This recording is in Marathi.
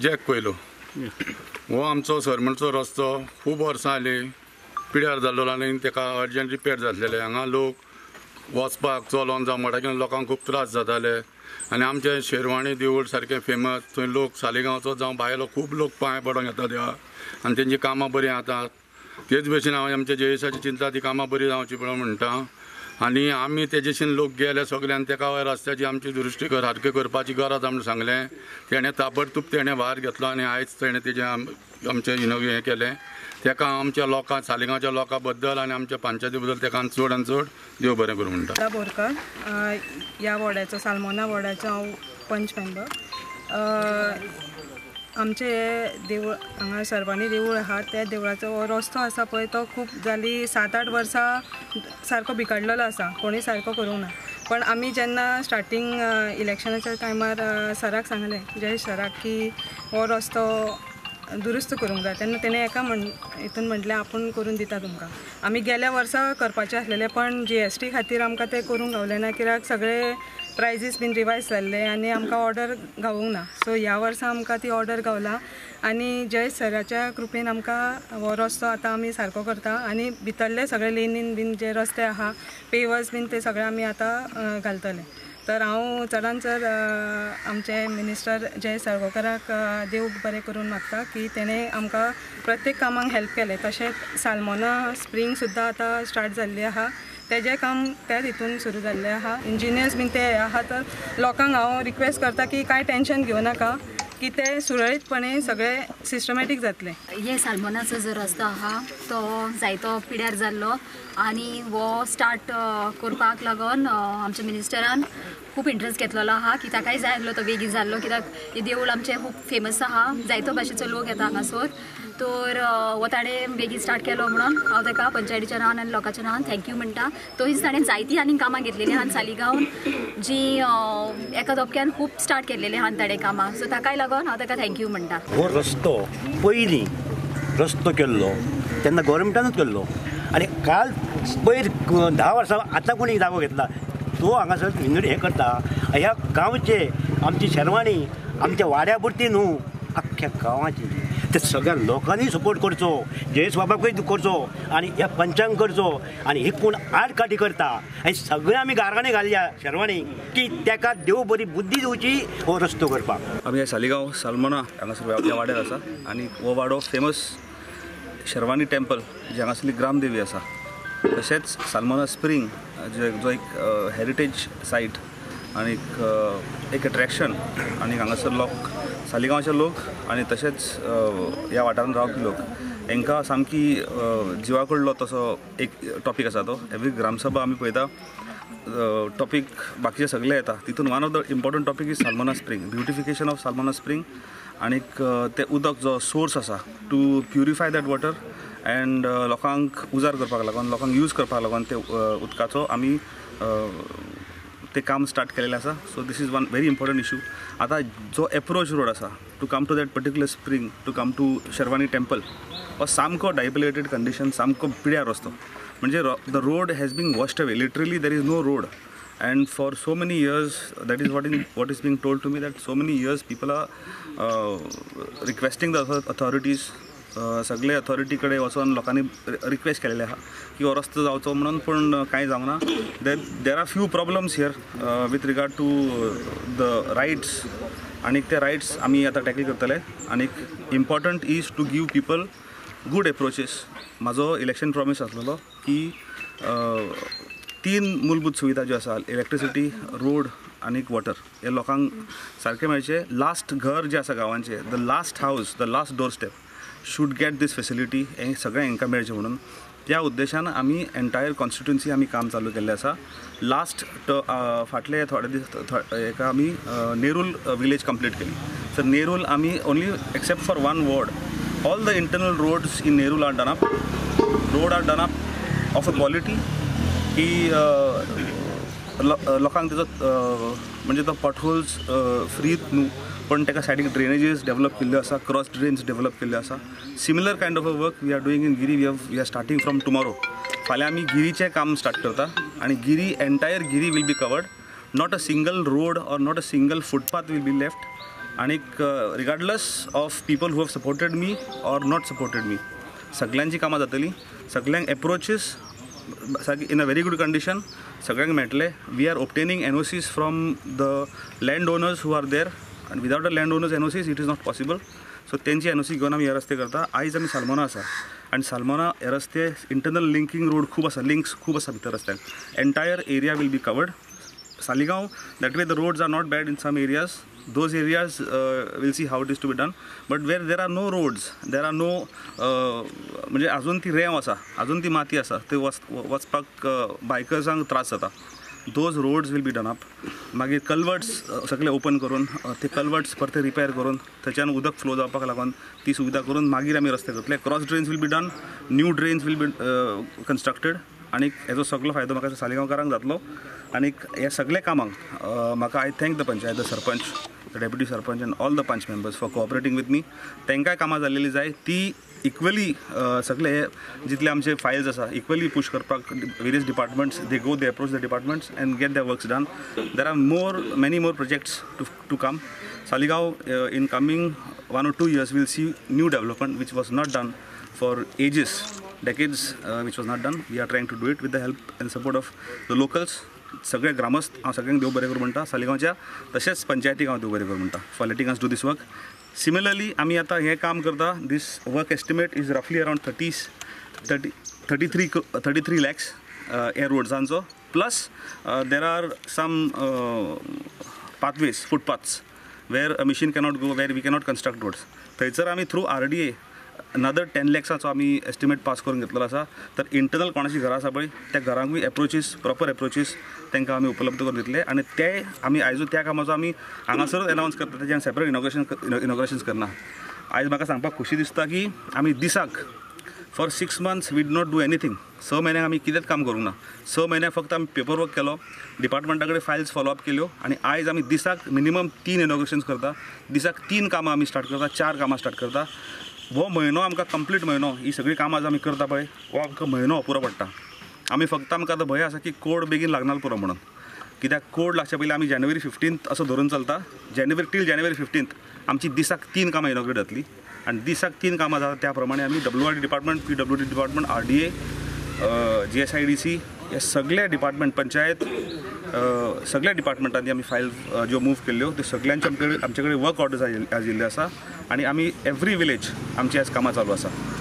जॅक कोयलो. हो आमचो सरमणचो रस्तो खूब वर्सां जालीं पिड्यार जाल्लो आनी ताका अर्जंट रिपेर जातलेले. हांगा लोक वचपाक चलोन जावं म्हणटा लोकांक खूब त्रास जाताले. आनी आमचें शेरवाणी देवूळ सारकें फेमस थंय लोक सालिगांवचो जावं भायलो खूब लोक पांय पडोंक येता देवा. आनी तेंची कामां बरीं जातात तेच भशेन हांव आमच्या जयेशाची चिंता ती कामां बरीं जावची पळोवन म्हणटा. आनी आमी तेजेशीन लोक गेले सगल्यान तेका रस्त्याची आमची दृश्टी सारकी करपाची गरज आमकां सांगलें. तेणें ताबडतूब तेणें भार घेतलो आनी आयज तेणें तेजें आमचें यु हें केलें. तेका आमच्या लोकां सालिगांवच्या लोकां बद्दल आनी आमच्या पंचायती बद्दल तेका चड आनी चड देव बरें करूं म्हणटा. बोरकर ह्या वॉर्डाचो सालमोना वॉर्डाचो हांव पंच मेंबर आमचे देवूळ हांगा सर्वांनी देवूळ आहा त्या देवळाचो हो रस्तो आसा पळय तो खूब जाली सात आठ वर्सां सारको बिगडलेलो आसा कोणी सारको करूंक ना. पण आमी जेन्ना स्टार्टींग इलेक्शनाच्या टायमार सराक सांगलें जय सराक की हो रस्तो दुरुस्त करूंक जाय तेन्ना तेणें एका म्हण हितून म्हटलें आपूण करून दिता तुमकां. आमी गेल्या वर्सा करपाचें आसलेलें पण जी एस टी खातीर आमकां तें करूंक गावलें ना कित्याक सगळे प्रायजीस बीन रिवायज जाल्ले आनी आमकां ऑर्डर गावूंक ना. सो ह्या वर्सा आमकां ती ऑर्डर गावला आनी जय सराच्या कृपेन आमकां हो रस्तो आतां आमी सारको करता आनी भितरले सगळे लेनीन बीन जे रस्ते आहा पेवर्स बीन ते सगळे आमी आतां घालतले. तर हांव चडान चड आमचे मिनिस्टर जय सरगोकराक देव बरें करून मागता की तेणें आमकां प्रत्येक कामांक हेल्प केलें. तशेंच सालमोना स्प्रींग सुद्दां आतां स्टार्ट जाल्ली आहा. तेजें काम तेच हितून सुरू जाल्लें आहा इंजिनियर्स बीन ते आहा. तर लोकांक हांव रिक्वेस्ट करता की कांय टेन्शन घेवं नाका की ते सुरळीतपणे सगळे सिस्टमॅटीक जातलें. हे सालमोनाचो जो रस्तो आहा तो जायतो पिड्यार जाल्लो आनी हो स्टार्ट करपाक लागून आमच्या मिनिस्टरान खूब इंट्रस्ट घेतलेलो आहा की ताकाय जाय आसलो तो बेगीन जाल्लो कित्याक हे देवूळ आमचें खूब फेमस आहा जायतो भाशेचो लोक येता हांगासर. तर हो ताणें बेगीन स्टार्ट केलो म्हणून. हांव ताका पंचायतीच्या नांवान आनी लोकांच्या नांवान. थँक्यू म्हणटा तशीच ताणें जायतीं आनी कामां घेतलेलीं आहात सालिगांवन जी एका धोक्यान खूब स्टार्ट केल्लेलीं आहात ताणें कामां. सो ताकाय लागून? हांव ताका थँक्यू म्हणटा हो रस्तो. पयलीं रस्तो केल्लो. तेन्ना गोवोरमेंटानूच केल्लो. आनी काल पयर धा वर्सां आतां कोणी जागो घेतला? तो हांगासर विंगड हें करता. ह्या गांवचे आमची शेरवाणी आमच्या वाड्या पुरती न्हू आख्ख्या गांवाची. ते सगळ्या लोकांनी सपोर्ट करचो. जयेश बाबाकूय करचो. आनी ह्या पंचांग करचो. आनी ही कोण आडकाठी करता? हे सगळे आमी गाराणे घालया शेरवाणी की तेका देव बरी बुद्धी दिवची हो रस्तो करपाक आमी सालिगांव सालमोना हांगासर ह्या वाड्यार आसा आनी हो वाडो फेमस शर्वानी टेम्पल जी हांगासरली ग्रामदेवी आसा तशेंच सालमोना स्प्रिंग जो एक हेरिटेज सायट आनीक एक अट्रॅक्शन आणि हांगासर लोक सालिगांवचे लोक आनी तशेंच ह्या वाठारांत रावपी लोक. हांकां सामकी जिवा कडलो तसो एक टॉपीक आसा तो. एवरी ग्रामसभा आमी पळयता टॉपीक बाकीचे सगळे येता. तितून one of the important topic is Salmona spring beautification of Salmona spring आनीक तें ते उदक जो सोर्स आसा to purify that water and लोकांक उजार करपाक लागून लोकांक यूज करपाक लागून ते उदकाचो आमी ते काम स्टार्ट केलेलें आसा so this is one very important issue आतां जो एप्रोच रोड आसा to come to that particular spring to come to Sherwani temple हो सामको डायबिलेटेड कंडिशन सामको पिड्यार रस्तो म्हणजे the road has been washed away literally there is no road and for so many years that is what in what is being told to me that so many years people are requesting the authorities सगळे ऑथॉरिटी कडेन वचोन लोकांनी रिक्वेस्ट केलेले आहा की हो रस्तो जावचो म्हणून पूण कांय जावना. There there are few problems here with regard to the rights आनीक ते रायट्स आमी आतां टॅकल करतले आनीक important is to give people good approaches म्हाजो इलेक्शन प्रॉमिस आसलेलो की तीन मूलभूत सुविधा ज्यो आसा इलेक्ट्रिसिटी रोड आणि वॉटर हे लोकांक सारकें मेळचे लास्ट घर जे आसा गावांचे the last house the last door step should get this facility हे सगळें हांकां मेळचें म्हणून. त्या उद्देशान आमी एन्टायर कॉन्स्टिट्युन्सी आमी काम चालू केल्लें आसा लास्ट फाटले थोडे दीस हेका आमी नेरूल विलेज कंप्लीट केली. सर नेरूल आमी only except for one ward all the internal roads in Nerul are done up road are done up of a quality की लोकांक तेजो म्हणजे तो पॉटहोल्स फ्रीत न्हू पण ताका सायडीक ड्रेनेजीस डेव्हलप केल्ले आसा क्रॉस ड्रेन्स डेवलप केल्ले आसा similar kind of a work we are doing in Giri we have we are starting from tomorrow फाल्यां आमी गिरीचें काम स्टार्ट करता आनी Giri entire Giri will be covered not a single road or not a single footpath will be left आणीक regardless of people who have supported me or not supported me सगळ्यांची कामां जातली. सगळ्यांक एप्रोचीस सारकी in a very good condition सगळ्यांक मेळटले we are obtaining N O Cs from the land owners who are there आनी without a land owners N O Cs it is not possible so तेंची एन ओ सी घेवन आमी हे रस्ते करता. आयज आमी सलमोना आसा आनी साल्मोना हे रस्ते इंटरनल लिंकींग रोड खूब आसा लिंक्स खूब आसा भितर रस्त्याक entire area will be covered Saligao that way the roads are not bad in some areas Those areas uh, we'll see how it is to be done. But where there are no roads, there are no uh, म्हणजे अजून ती रेंव आसा अजून ती माती आसा ते वच वचपाक बायकर्सांक त्रास जाता those roads will be done up मागीर कल्वर्ट्स सगळे ओपन करून ते कल्वर्ट्स परते रिपेर करून थंयच्यान उदक फ्लो जावपाक लागून ती सुविधा करून मागीर आमी रस्ते करतले. Cross drains will be done new drains will be constructed आनी हेजो सगळो फायदो म्हाका सालिगांवकारांक जातलो. आनी हे सगळे कामांक म्हाका I thank the panchayat the sarpanch the deputy sarpanch and all the panch members for cooperating with me तांकांय कामां जाल्लेली जाय ती इक्वली uh, सगळे हे जितले आमचे फायल्स आसा इक्वली पुश करपाक various departments they go they approach the departments and get the works done there are more many more projects to to come Saligao in coming one or two years will see new development which was not done for ages decades uh, which was not done. We are trying to do it with the help and support of the locals. सगळे ग्रामस्थ हांव सगळ्यांक देव बरें करूं म्हणटा. सालिगांवच्या तशेंच पंचायतीक हांव देव बरें करूं म्हणटा. For letting us do this work similarly आमी आतां हें काम करता. दीस वर्क एस्टिमेट इज रफली around thirty thirty thirty three thirty three lakhs हे रोड्सांचो plus there are some pathways footpaths where machine cannot go go, we cannot construct roads थंयसर आमी through R D A another ten लॅक्साचो आमी एस्टिमेट पास करून घेतलेलो आसा तर इंटरनल कोणाची घरां आसा पळय त्या घरांकूय एप्रोचीस प्रॉपर एप्रोचीस तांकां आमी उपलब्ध करून दितले आनी ते आमी आयजू त्या कामाचो आमी हांगासरूच अनावन्स करता तेजें सेपरेट इनॉग्रेशन इनॉग्रेशन्स करना आयज म्हाका सांगपाक खोशी दिसता की आमी दिसाक for six months we did not do anything स म्हयन्याक आमी कितेंच काम करूंक ना. स म्हयन्याक फक्त आमी पेपर वर्क केलो डिपार्टमेंटा कडेन फायल्स फॉलोअप केल्यो आनी आयज आमी दिसाक मिनिमम तीन इनॉग्रेशन्स करता. दिसाक तीन कामां आमी स्टार्ट करता चार कामां स्टार्ट करता. हो म्हयनो आमकां कंप्लीट म्हयनो ही सगळी कामां आमी करता पळय हो आमकां म्हयनो पुरो पडटा. आमी फक्त आमकां आतां भंय आसा की कोड बेगीन लागना पुरो म्हणून. कित्याक कोड लागच्या पयलीं आमी जानेवारी फिफ्टींत असो धरून चलता. जानेवारी टील जानेवारी फिफ्टींत आमची दिसाक तीन कामां इनॉग्रेट जातली आनी दिसाक तीन कामां जाता त्या प्रमाणे आमी W R D department P W D department R D A G S I D C हे सगळे डिपार्टमेंट पंचायत सगळ्या डिपार्टमेंटांनी आमी फायल ज्यो मूव केल्ल्यो त्यो सगळ्यांचे आमचे कडेन आमचे कडेन वर्क ऑर्डर्स आयिल्ले आसा आनी आमी एवरी विलेज आमची आज कामां चालू आसा